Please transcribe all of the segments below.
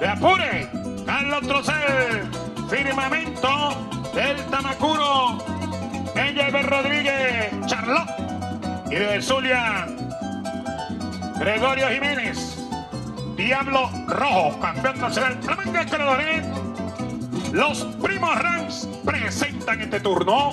De Apure. Carlos Trocel. Firmamento del Tamacuro. Engelbert Rodríguez. Charlot. Y de Zulia. Gregorio Jiménez. Diablo Rojo. Campeón nacional. Flamengo Escaladores. Los primos Rams presentan este turno.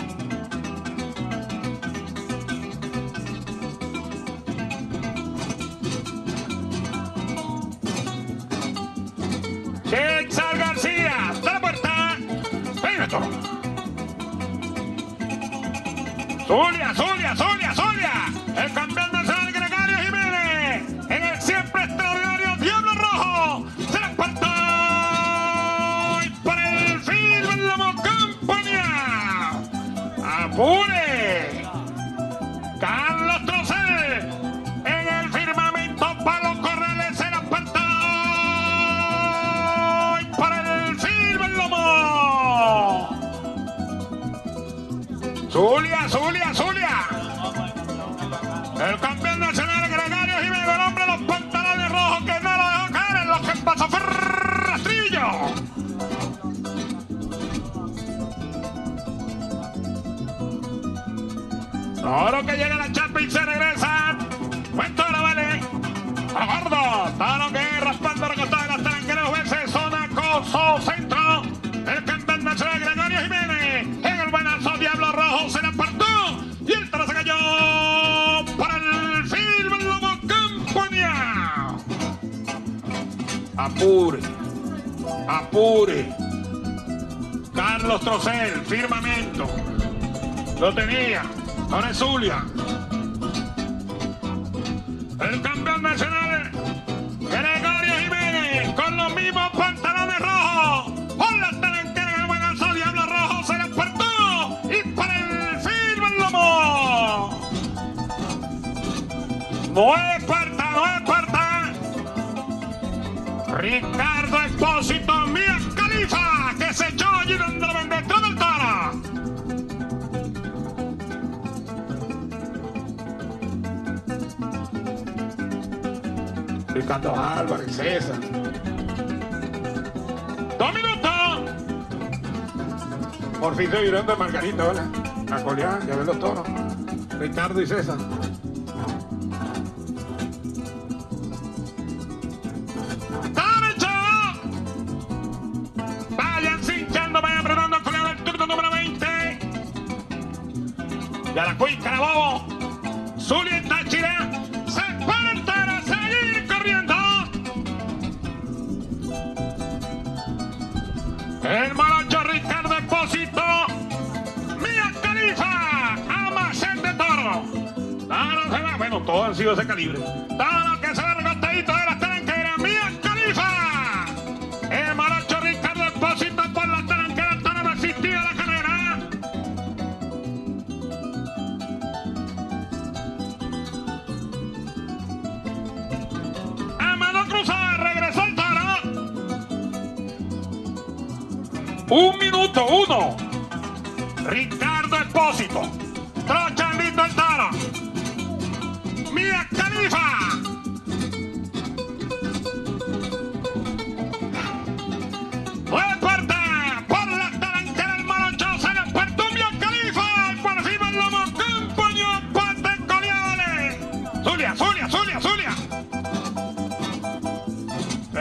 Zulia, Zulia, Zulia, Zulia. El campeón nacional Gregorio Jiménez. En el siempre extraordinario Diablo Rojo. Se la. Y para el fin, la campaña. Apure. Carlos Trocel. En el firmamento, Palo Corrales se la. Y para el film, el lomo. Zulia, Zulia. Ahora que llega la chapa y se regresa. Buen toro, vale. A gordo. Toro que raspando recostado de las taranqueras veces. Zona acoso centro. El campeón nacional Gregorio Jiménez. En el buenazo Diablo Rojo se la apartó. Y el toro cayó para el film Lobo Campaña. Apure. Apure. Carlos Trocel, firmamento. Lo tenía. Ahora es Zulia. El campeón nacional, Gregorio Jiménez, con los mismos pantalones rojos. Con las taranqueras del buenazo, Diablo Rojo se le apartó. Y para el film el lomo. No es puerta, no es. Ricardo Espósito, Ricardo Álvarez, César. Dos minutos. Por fin se vieron de Margarita, ¿vale? A colear, ya ven los toros. Ricardo y César. Todos han sido de ese calibre. Toro que se va recostadito de las taranqueras. Mía Califa. El morocho Ricardo Espósito por las taranqueras. Toro no existía la carrera. Amado Cruzado regresó el toro. Un minuto, uno. Ricardo Espósito. Trochandito el toro.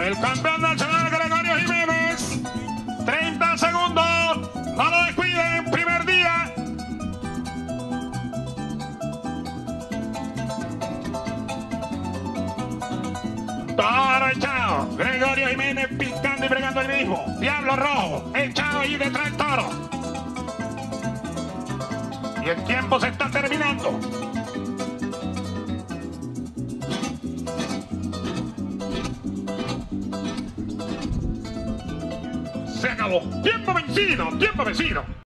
El campeón nacional Gregorio Jiménez. 30 segundos. No lo descuiden. Primer día. Toro echado. Gregorio Jiménez picando y bregando el mismo. Diablo rojo. Echado ahí detrás del toro. Y el tiempo se está terminando. Tiempo vencido. Tiempo vencido.